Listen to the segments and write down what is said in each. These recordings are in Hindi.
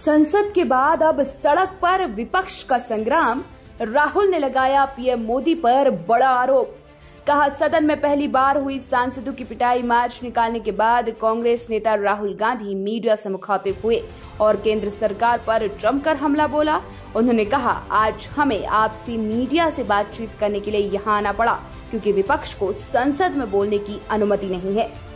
संसद के बाद अब सड़क पर विपक्ष का संग्राम, राहुल ने लगाया पीएम मोदी पर बड़ा आरोप। कहा, सदन में पहली बार हुई सांसदों की पिटाई, मार्च निकालने के बाद कांग्रेस नेता राहुल गांधी मीडिया से मुखातिब हुए और केंद्र सरकार पर जमकर हमला बोला। उन्होंने कहा, आज हमें आपसी मीडिया से बातचीत करने के लिए यहाँ आना पड़ा, क्योंकि विपक्ष को संसद में बोलने की अनुमति नहीं है।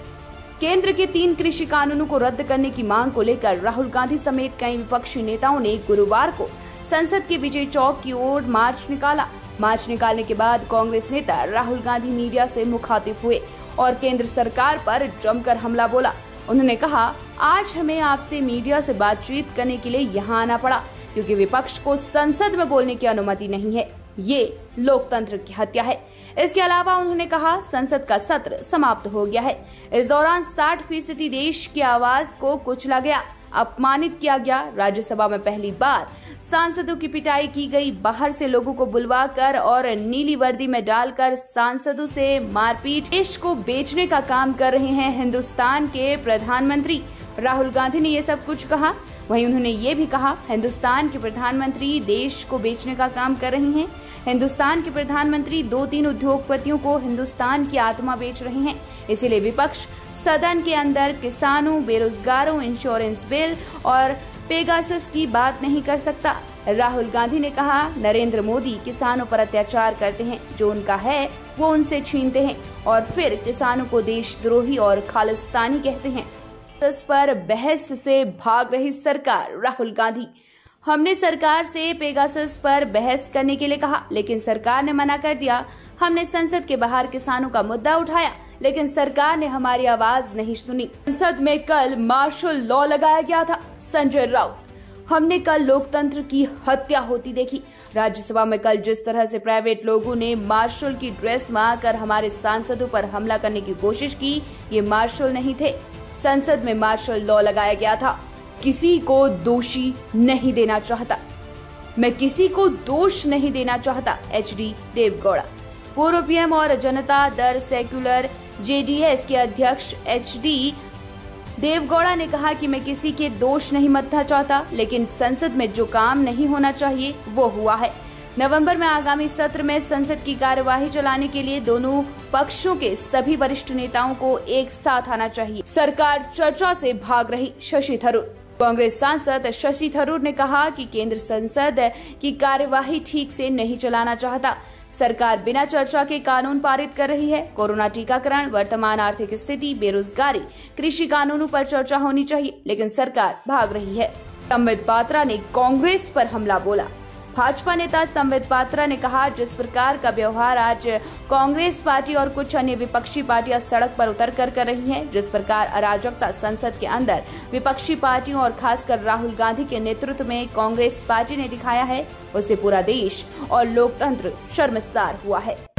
केंद्र के तीन कृषि कानूनों को रद्द करने की मांग को लेकर राहुल गांधी समेत कई विपक्षी नेताओं ने गुरुवार को संसद के विजय चौक की ओर मार्च निकाला। मार्च निकालने के बाद कांग्रेस नेता राहुल गांधी मीडिया से मुखातिब हुए और केंद्र सरकार पर जमकर हमला बोला। उन्होंने कहा, आज हमें आपसे मीडिया से बातचीत करने के लिए यहाँ आना पड़ा, क्योंकि विपक्ष को संसद में बोलने की अनुमति नहीं है। ये लोकतंत्र की हत्या है। इसके अलावा उन्होंने कहा, संसद का सत्र समाप्त हो गया है। इस दौरान 60 फ़ीसदी देश की आवाज़ को कुचला गया। अपमानित किया गया। राज्यसभा में पहली बार सांसदों की पिटाई की गई। बाहर से लोगों को बुलवाकर और नीली वर्दी में डालकर सांसदों से मारपीट। देश को बेचने का काम कर रहे हैं हिंदुस्तान के प्रधानमंत्री। राहुल गांधी ने ये सब कुछ कहा। वहीं उन्होंने ये भी कहा, हिंदुस्तान के प्रधानमंत्री देश को बेचने का काम कर रहे हैं। हिंदुस्तान के प्रधानमंत्री दो तीन उद्योगपतियों को हिंदुस्तान की आत्मा बेच रहे हैं। इसीलिए विपक्ष सदन के अंदर किसानों, बेरोजगारों, इंश्योरेंस बिल और पेगासस की बात नहीं कर सकता। राहुल गांधी ने कहा, नरेंद्र मोदी किसानों पर अत्याचार करते हैं। जो उनका है, वो उनसे छीनते हैं और फिर किसानों को देशद्रोही और खालिस्तानी कहते हैं। इस पर बहस से भाग रही सरकार, राहुल गांधी। हमने सरकार से पेगासस पर बहस करने के लिए कहा, लेकिन सरकार ने मना कर दिया। हमने संसद के बाहर किसानों का मुद्दा उठाया, लेकिन सरकार ने हमारी आवाज़ नहीं सुनी। संसद में कल मार्शल लॉ लगाया गया था, संजय राउत। हमने कल लोकतंत्र की हत्या होती देखी। राज्यसभा में कल जिस तरह से प्राइवेट लोगों ने मार्शल की ड्रेस में हमारे सांसदों पर हमला करने की कोशिश की, ये मार्शल नहीं थे। संसद में मार्शल लॉ लगाया गया था। किसी को दोषी नहीं देना चाहता। मैं किसी को दोष नहीं देना चाहता, एच डी देवगौड़ा। पूर्व पीएम और जनता दर सेक्युलर जेडीएस के अध्यक्ष एच डी देवगौड़ा ने कहा कि मैं किसी के दोष नहीं मतना चाहता, लेकिन संसद में जो काम नहीं होना चाहिए, वो हुआ है। नवंबर में आगामी सत्र में संसद की कार्यवाही चलाने के लिए दोनों पक्षों के सभी वरिष्ठ नेताओं को एक साथ आना चाहिए। सरकार चर्चा से भाग रही शशि थरूर। कांग्रेस सांसद शशि थरूर ने कहा कि केंद्र संसद की कार्यवाही ठीक से नहीं चलाना चाहता। सरकार बिना चर्चा के कानून पारित कर रही है। कोरोना टीकाकरण, वर्तमान आर्थिक स्थिति, बेरोजगारी, कृषि कानूनों पर चर्चा होनी चाहिए, लेकिन सरकार भाग रही है। संबित पात्रा ने कांग्रेस पर हमला बोला। भाजपा नेता संबित पात्रा ने कहा, जिस प्रकार का व्यवहार आज कांग्रेस पार्टी और कुछ अन्य विपक्षी पार्टियाँ सड़क पर उतर कर कर रही हैं, जिस प्रकार अराजकता संसद के अंदर विपक्षी पार्टियों और खासकर राहुल गांधी के नेतृत्व में कांग्रेस पार्टी ने दिखाया है उससे पूरा देश और लोकतंत्र शर्मसार हुआ है।